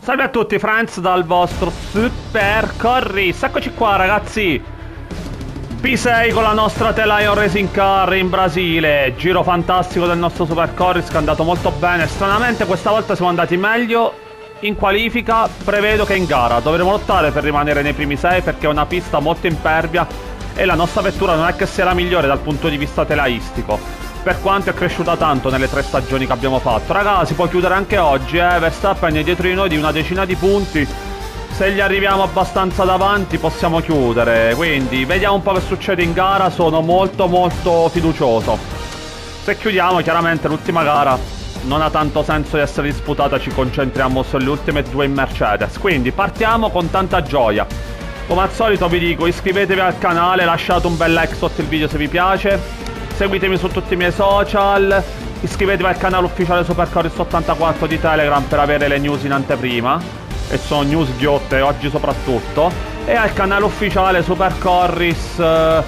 Salve a tutti, Franz dal vostro Super Corris. Eccoci qua, ragazzi. P6 con la nostra Telion Racing Car in Brasile. Giro fantastico del nostro Super Corris che è andato molto bene. Stranamente questa volta siamo andati meglio in qualifica. Prevedo che in gara dovremo lottare per rimanere nei primi 6 perché è una pista molto impervia e la nostra vettura non è che sia la migliore dal punto di vista telaistico per quanto è cresciuta tanto nelle tre stagioni che abbiamo fatto. Raga, si può chiudere anche oggi, eh. Verstappen è dietro di noi di una decina di punti. Se gli arriviamo abbastanza davanti possiamo chiudere. Quindi vediamo un po' che succede in gara. Sono molto molto fiducioso. Se chiudiamo, chiaramente l'ultima gara non ha tanto senso di essere disputata. Ci concentriamo sulle ultime due in Mercedes. Quindi partiamo con tanta gioia. Come al solito vi dico iscrivetevi al canale, lasciate un bel like sotto il video se vi piace seguitemi su tutti i miei social, iscrivetevi al canale ufficiale Supercorris 84 di Telegram per avere le news in anteprima, e sono news ghiotte oggi soprattutto, e al canale ufficiale Supercorris eh,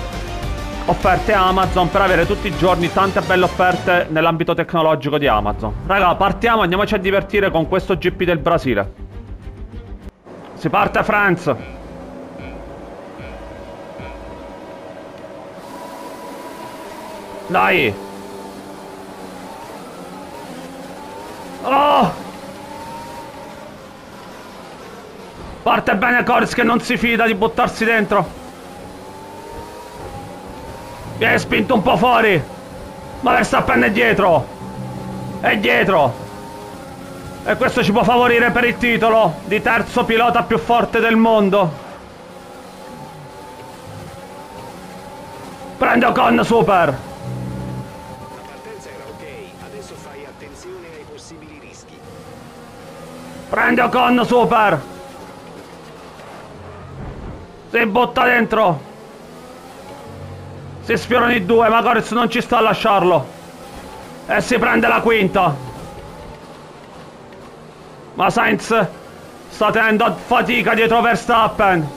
offerte Amazon per avere tutti i giorni tante belle offerte nell'ambito tecnologico di Amazon. Raga, partiamo, andiamoci a divertire con questo GP del Brasile. Si parte Franz! Dai! Oh! Parte bene Coris che non si fida di buttarsi dentro. Hai spinto un po' fuori. Ma Verstappen è dietro. È dietro. E questo ci può favorire per il titolo di terzo pilota più forte del mondo. Prendo con Super. Prende Ocon super! Si butta dentro! Si sfiorano i due, ma Corez non ci sta a lasciarlo! E si prende la quinta! Ma Sainz sta tenendo fatica dietro Verstappen!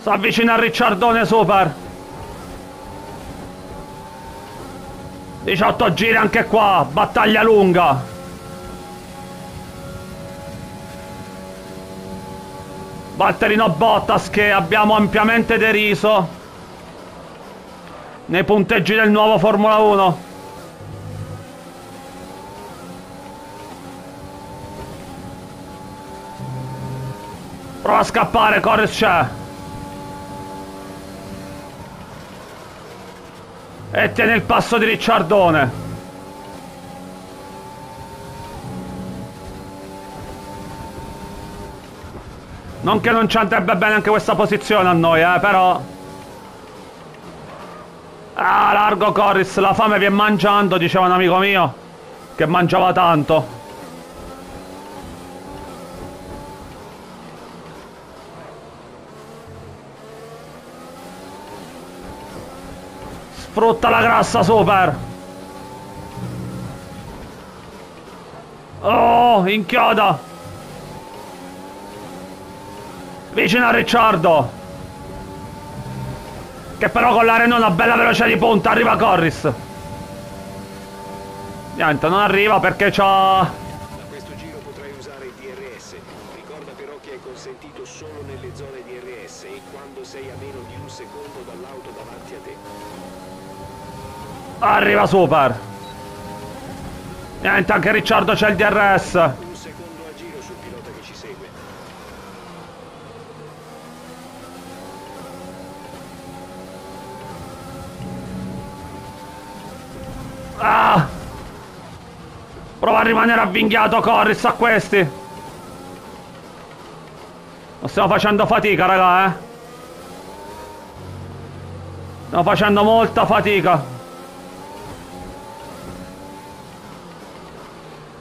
Si avvicina a Ricciardone Super! 18 giri anche qua, battaglia lunga. Batterino Bottas che abbiamo ampiamente deriso nei punteggi del nuovo Formula 1. Prova a scappare, corre c'è. E tiene il passo di Ricciardone. Non che non ci andrebbe bene anche questa posizione a noi, eh, però... Ah, largo Corris, la fame viene mangiando, diceva un amico mio, che mangiava tanto. Sfrutta la grassa super. Oh, inchioda. Vicino a Ricciardo. Che però con la Renault una bella velocità di punta. Arriva Corris. Niente, non arriva perché c'ha... Sei a meno di un secondo dall'auto davanti. Arriva Super. Niente, anche Ricciardo c'è il DRS. Ah! Prova a rimanere avvinghiato Corris a questi. Lo stiamo facendo fatica, raga, eh. Stiamo facendo molta fatica.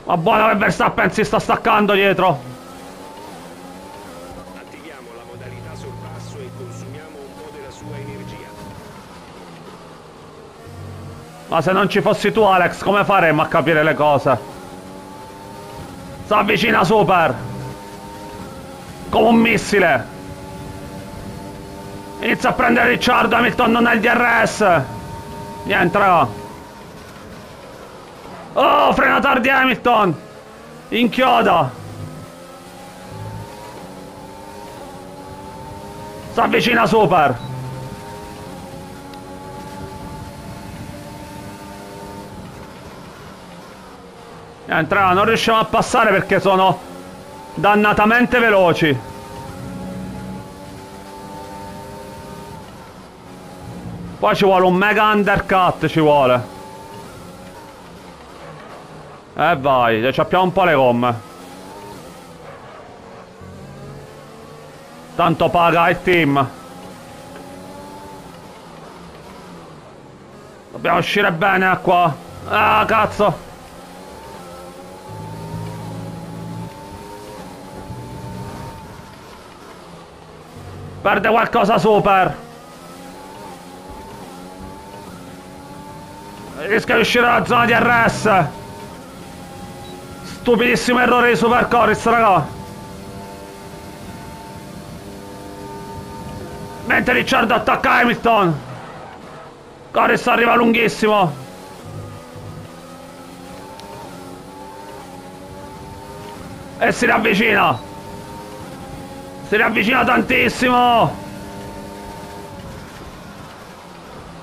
Ma buona che Verstappen si sta staccando dietro. Attiviamo la modalità sorpasso e consumiamo un po' della sua energia. Ma se non ci fossi tu Alex, come faremmo a capire le cose? Si avvicina Super. Come un missile. Inizia a prendere Ricciardo, Hamilton non ha il DRS. Niente, raga. Oh, frena tardi Hamilton. Inchioda. Si avvicina Super. Niente, non riusciamo a passare perché sono dannatamente veloci. Poi ci vuole un mega undercut, ci vuole. Eh vai, ci abbiamo un po' le gomme. Tanto paga il team. Dobbiamo uscire bene qua. Ah, cazzo. Perde qualcosa super. Rischia di uscire dalla zona di RS. Stupidissimo errore di Super Corris, raga. Mentre Ricciardo attacca Hamilton. Corris arriva lunghissimo. E si riavvicina. Si riavvicina tantissimo!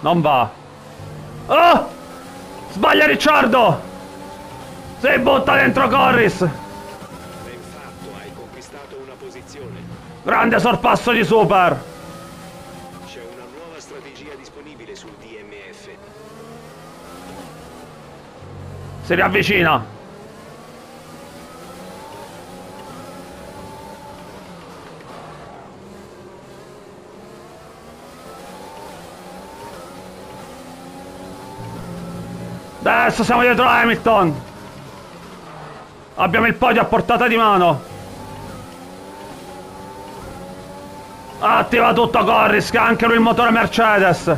Non va. Oh! Sbaglia Ricciardo! Si butta dentro Corris! Ben fatto, hai conquistato una posizione. Grande sorpasso di Super! C'è una nuova strategia disponibile sul DMF. Si riavvicina! Adesso siamo dietro Hamilton. Abbiamo il podio a portata di mano. Attiva tutto Corris, che anche lui il motore Mercedes.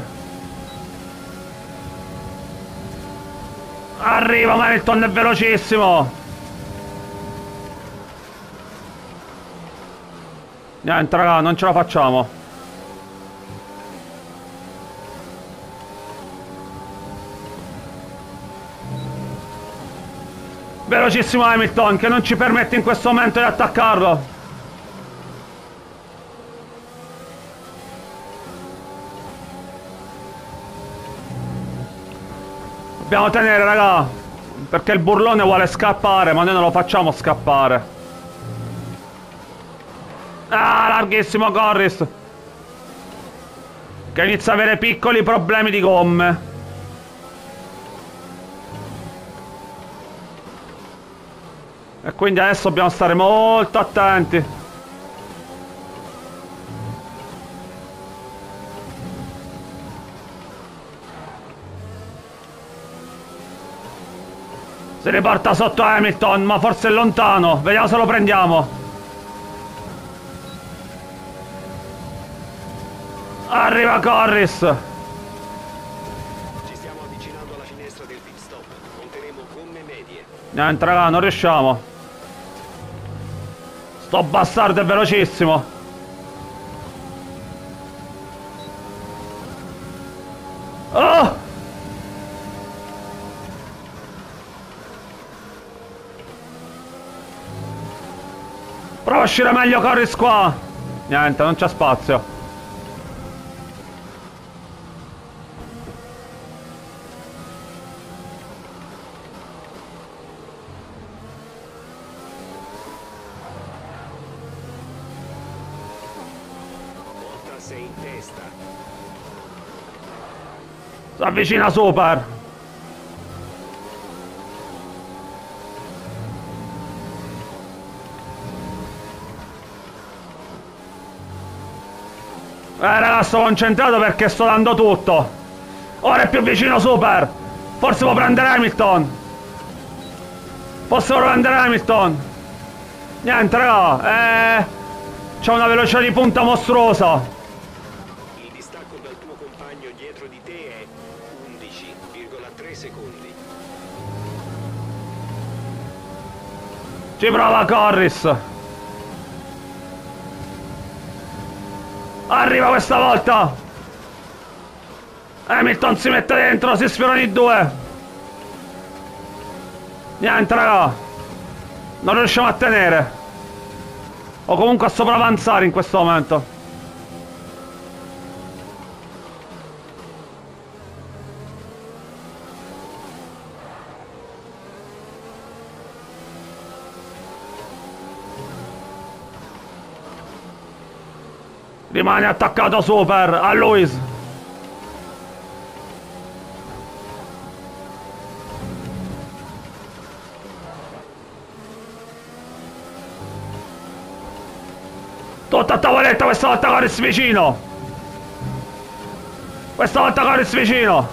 Arriva Hamilton, è velocissimo. Niente raga, non ce la facciamo. Velocissimo Hamilton che non ci permette in questo momento di attaccarlo. Dobbiamo tenere raga Perché il burlone vuole scappare Ma noi non lo facciamo scappare. Ah larghissimo Corris. Che inizia ad avere piccoli problemi di gomme E quindi adesso dobbiamo stare molto attenti. Si riporta sotto Hamilton, ma forse è lontano. Vediamo se lo prendiamo. Arriva Corris. Ci stiamo avvicinando alla finestra del pit stop. Conteremo gomme medie. Niente raga, non riusciamo. Sto bastardo è velocissimo. Oh! Prova a uscire meglio Corris qua. Niente, non c'è spazio. Sei in testa. Si avvicina Super. Eh raga sto concentrato perché sto dando tutto. Ora è più vicino Super. Forse può prendere Hamilton. Posso prendere Hamilton. Niente raga Eh C'è una velocità di punta mostruosa Ci prova Corris! Arriva questa volta! Hamilton si mette dentro, si sfiorano i due! Niente raga! Non riusciamo a tenere! O comunque a sopravanzare in questo momento! Rimane attaccato Super a Luis. Tutta a tavoletta questa volta Coris vicino. Questa volta Coris vicino.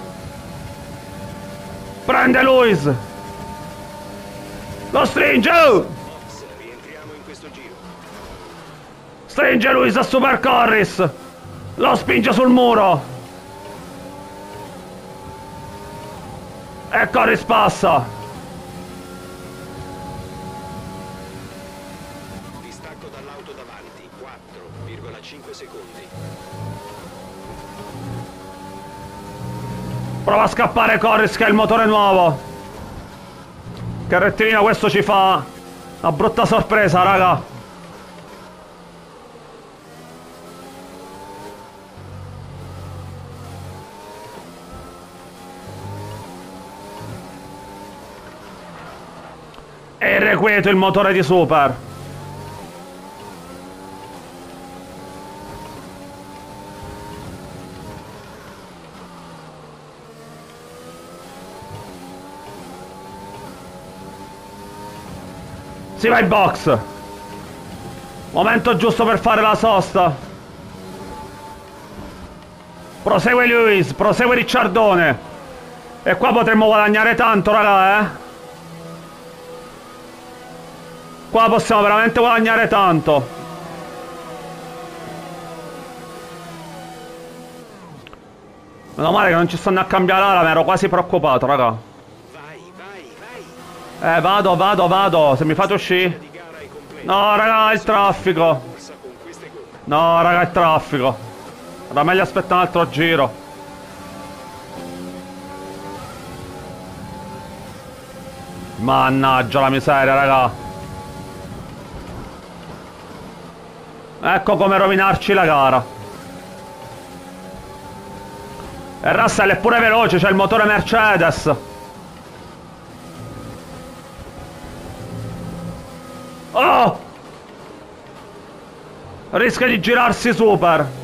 Prende Luis. Lo stringe. Stringe Luis a Super Corris! Lo spinge sul muro! E Corris passa! Distacco dall'auto davanti, 4,5 secondi. Prova a scappare Corris che è il motore nuovo! Che rettilineo questo ci fa una brutta sorpresa, raga! È irrequieto il motore di Super! Si va in box! Momento giusto per fare la sosta! Prosegue Lewis, prosegue Ricciardone! E qua potremmo guadagnare tanto, raga, eh! Qua possiamo veramente guadagnare tanto. Meno male che non ci stanno a cambiare l'ala, mi ero quasi preoccupato, raga. Eh, vado, vado, vado. Se mi fate uscire. No, raga, il traffico. No, raga, il traffico. Era meglio aspettare un altro giro. Mannaggia la miseria, raga. Ecco come rovinarci la gara. E Russell è pure veloce, c'è il motore Mercedes. Oh! Rischia di girarsi super.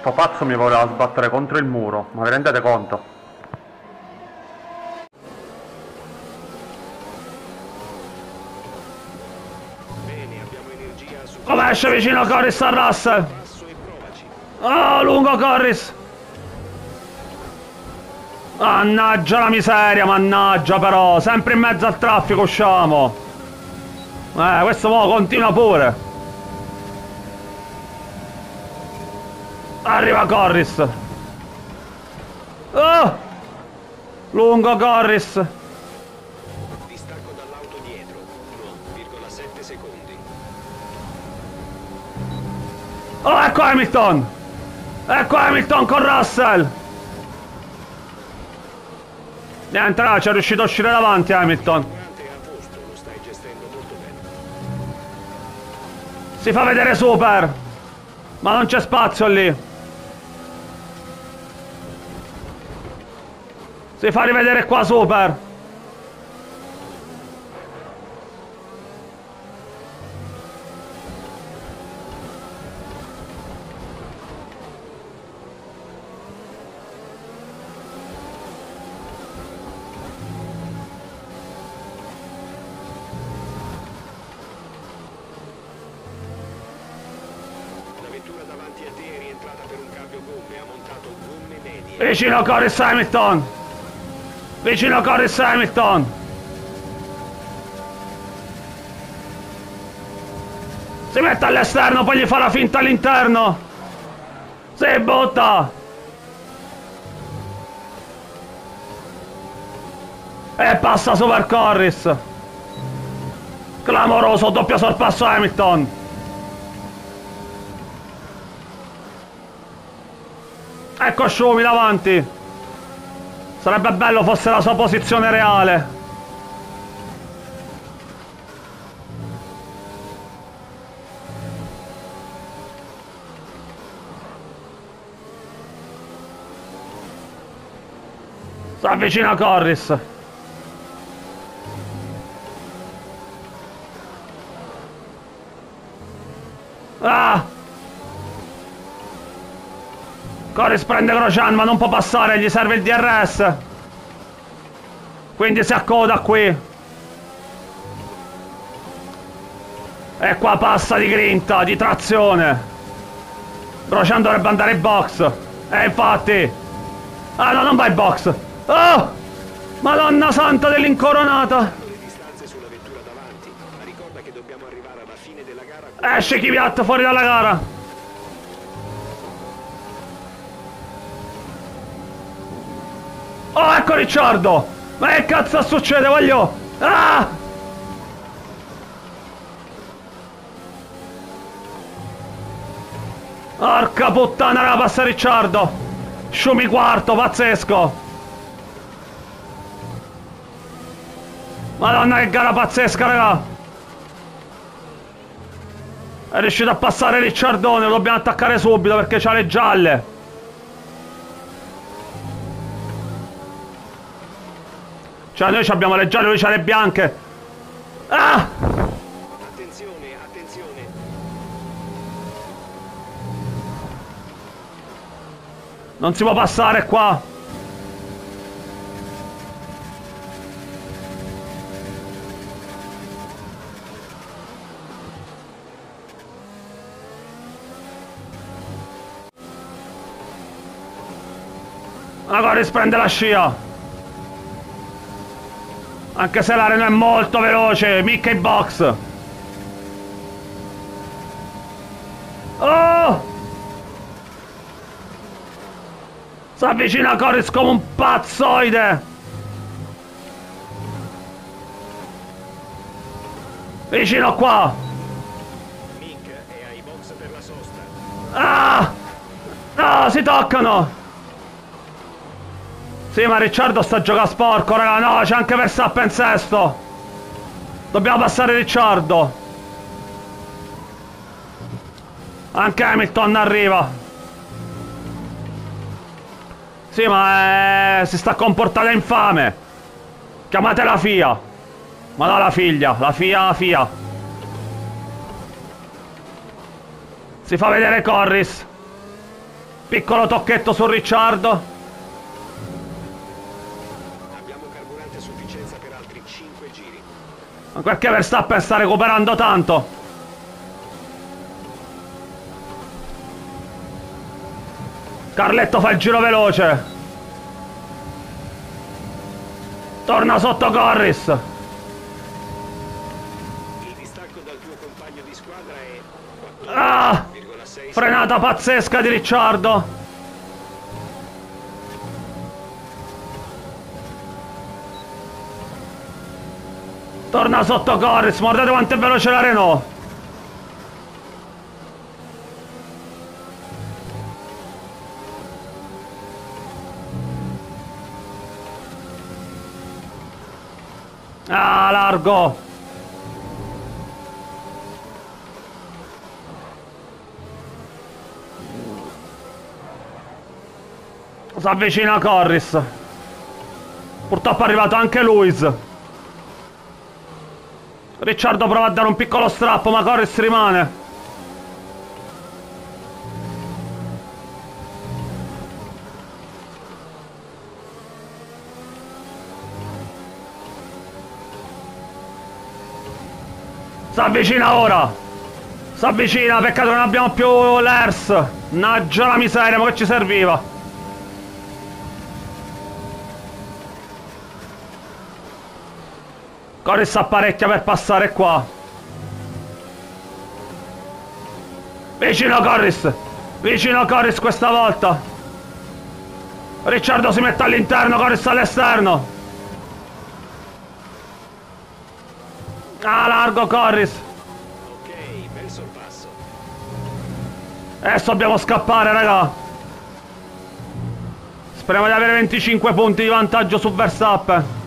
Sto pazzo mi voleva sbattere contro il muro, ma vi rendete conto? Bene, abbiamo energia su Come esce vicino Corris a Russell? Oh, lungo Corris! Mannaggia la miseria, mannaggia però, sempre in mezzo al traffico usciamo. Eh, questo mo continua pure. Arriva Corris. Oh! Lungo Corris. Distacco dall'auto dietro, 1,7 secondi. Oh, ecco Hamilton! Ecco Hamilton con Russell! Niente, no, ci è riuscito a uscire davanti Hamilton. Si fa vedere super! Ma non c'è spazio lì! Si fa rivedere qua super! La vettura davanti a te è Vicino a Corris Hamilton! Si mette all'esterno, poi gli fa la finta all'interno! Si butta! E passa Super Corris! Clamoroso, doppio sorpasso Hamilton! Ecco Schumi davanti! Sarebbe bello fosse la sua posizione reale. Si avvicina Corris. Corris prende Grosjean ma non può passare, gli serve il DRS. Quindi si accoda qui. E qua passa di grinta, di trazione. Grosjean dovrebbe andare in box. E infatti... Ah no, non va in box. Oh! Madonna santa dell'incoronata! Esce Kvyat fuori dalla gara! Oh, ecco Ricciardo! Ma che cazzo succede, voglio... Ah! Porca puttana, raga, passa Ricciardo! Sciumi quarto, pazzesco! Madonna che gara pazzesca, raga! È riuscito a passare Ricciardone, lo dobbiamo attaccare subito perché c'ha le gialle. Cioè noi abbiamo le gialle, c'ha le bianche. Ah! Attenzione, attenzione. Non si può passare qua. Agoris prende la scia. Anche se l'arena è molto veloce. Mickey box. Oh! Si avvicina Coris come un pazzoide! Vicino qua! Mick è ai box per la sosta. Ah! No, si toccano! Sì, ma Ricciardo sta a giocare sporco, raga. No, c'è anche Verstappen sesto. Dobbiamo passare Ricciardo. Anche Hamilton arriva. Sì, ma eh, si sta comportando infame. Chiamate la FIA. Ma no, la figlia. La FIA, la FIA. Si fa vedere Corris. Piccolo tocchetto su Ricciardo. Abbiamo carburante a sufficienza per altri 5 giri. Ma perché Verstappen sta recuperando tanto? Carletto fa il giro veloce. Torna sotto Corris. Il distacco dal tuo compagno di squadra è Ah! 14,6 Frenata pazzesca di Ricciardo. Torna sotto Corris, guardate quanto è veloce la Renault. Ah, largo. Si avvicina Corris. Purtroppo è arrivato anche Luis. Ricciardo prova a dare un piccolo strappo, ma Corris rimane. Si avvicina ora. Si avvicina, peccato non abbiamo più l'ERS. Naggia la miseria, ma che ci serviva? Corris apparecchia per passare qua. Vicino Corris. Vicino Corris questa volta. Ricciardo si mette all'interno, Corris all'esterno. Ah, largo Corris. Ok, bel sorpasso. Adesso dobbiamo scappare, raga. Speriamo di avere 25 punti di vantaggio su Verstappen.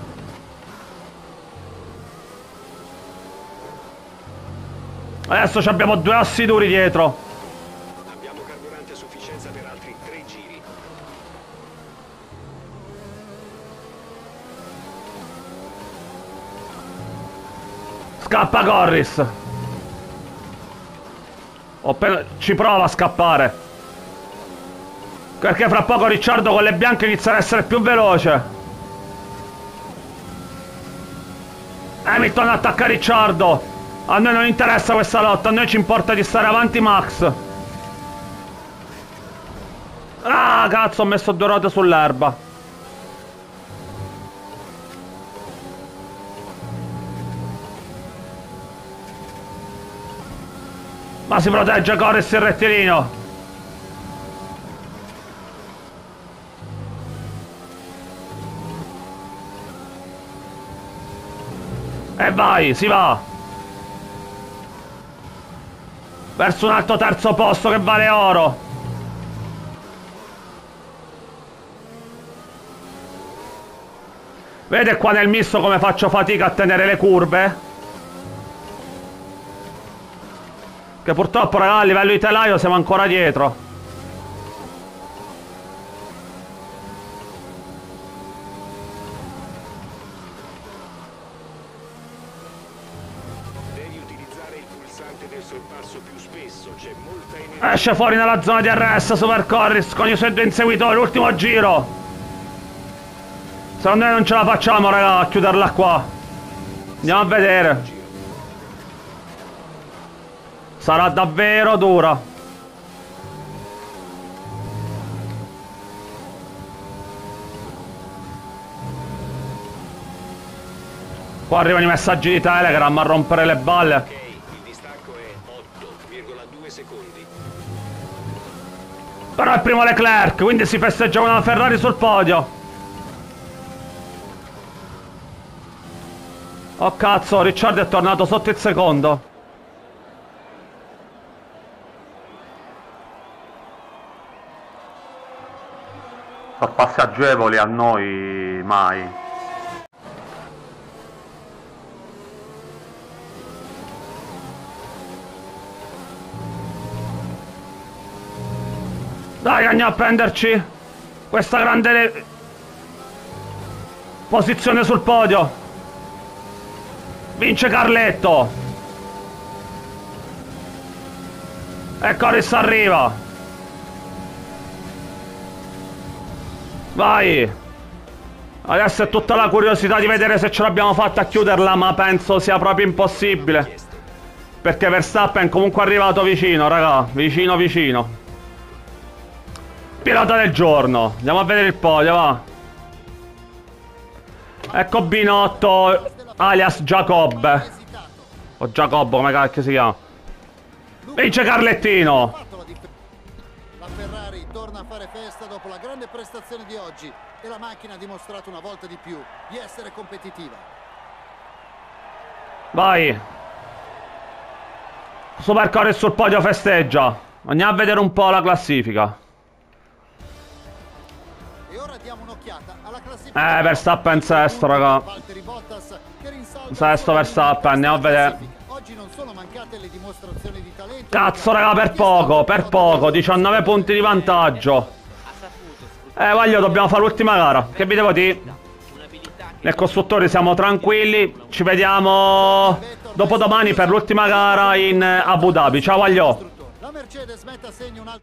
Adesso ci abbiamo due assi duri dietro. Abbiamo carburante a sufficienza per altri tre giri. Scappa Corris. Appena- Ci prova a scappare. Perché fra poco Ricciardo con le bianche inizierà a essere più veloce. Hamilton attacca Ricciardo. A noi non interessa questa lotta, a noi ci importa di stare avanti Max. Ah, cazzo, ho messo due ruote sull'erba. Ma si protegge Corris il rettilino. E vai, si va. Verso un alto terzo posto che vale oro. Vede qua nel misto come faccio fatica a tenere le curve? Che purtroppo raga a livello di telaio siamo ancora dietro. Esce fuori nella zona di arresto Super Corris con i suoi due inseguitori, l'ultimo giro. Secondo me non ce la facciamo raga a chiuderla qua. Andiamo a vedere. Sarà davvero dura. Qua arrivano i messaggi di Telegram a rompere le balle. Però è primo Leclerc, quindi si festeggia con una Ferrari sul podio. Oh cazzo, Ricciardo è tornato sotto il secondo. Sorpassi agevoli a noi mai. Dai, andiamo a prenderci questa grande posizione sul podio. Vince Carletto. E Corris arriva. Vai. Adesso è tutta la curiosità di vedere se ce l'abbiamo fatta a chiuderla, ma penso sia proprio impossibile. Perché Verstappen comunque è arrivato vicino, raga. Vicino, vicino. Pilota del giorno. Andiamo a vedere il podio, va. Ecco Binotto, alias Giacobbe. O Giacobbo, come cacchio si chiama. Vince Carlettino. La Ferrari torna a fare festa dopo la grande prestazione di oggi e la macchina ha dimostrato una volta di più di essere competitiva. Vai. Supercore sul podio festeggia. Andiamo a vedere un po' la classifica. Eh, Verstappen sesto, raga. Sesto Verstappen, andiamo a vedere. classifica. Oggi non sono mancate le dimostrazioni di talento. Cazzo, raga, per poco, per poco. 19 punti di vantaggio. Eh, voglio, dobbiamo fare l'ultima gara. Che vi devo dire? Nel costruttore siamo tranquilli. Ci vediamo dopodomani per l'ultima gara in Abu Dhabi. Ciao, voglio. La Mercedes mette a segno un altro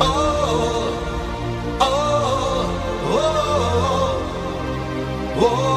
oh, oh, oh, oh.